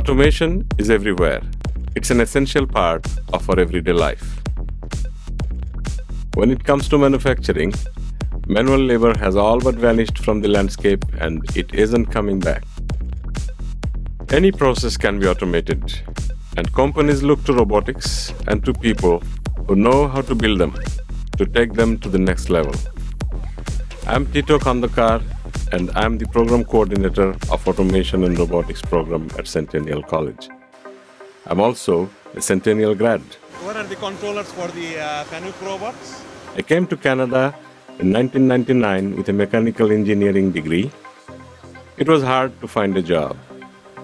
Automation is everywhere. It's an essential part of our everyday life. When it comes to manufacturing, manual labor has all but vanished from the landscape and it isn't coming back. Any process can be automated, and companies look to robotics and to people who know how to build them to take them to the next level. I'm Tito Kandakar, and I'm the program coordinator of Automation and Robotics program at Centennial College. I'm also a Centennial grad. What are the controllers for the uh, Fanuc robots? I came to Canada in 1999 with a mechanical engineering degree. It was hard to find a job.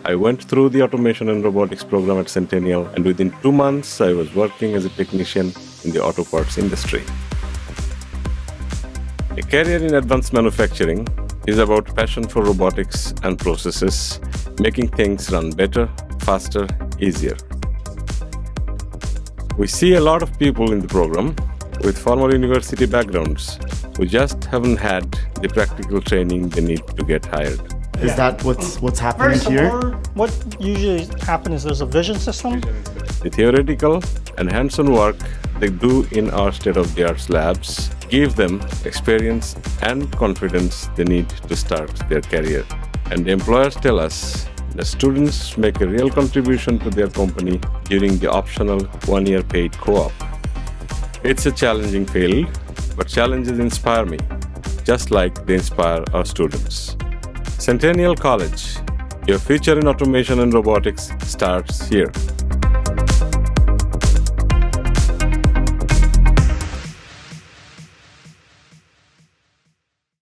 I went through the automation and robotics program at Centennial, and within two months, I was working as a technician in the auto parts industry. A career in advanced manufacturing is about passion for robotics and processes, making things run better, faster, easier. We see a lot of people in the program with formal university backgrounds who just haven't had the practical training they need to get hired. Is that what's what's happening Very here? similar. What usually happens is there's a vision system. The theoretical and hands-on work they do in our state-of-the-art labs give them experience and confidence they need to start their career. And employers tell us the students make a real contribution to their company during the optional one-year paid co-op. It's a challenging field, but challenges inspire me, just like they inspire our students. Centennial College, your future in automation and robotics starts here.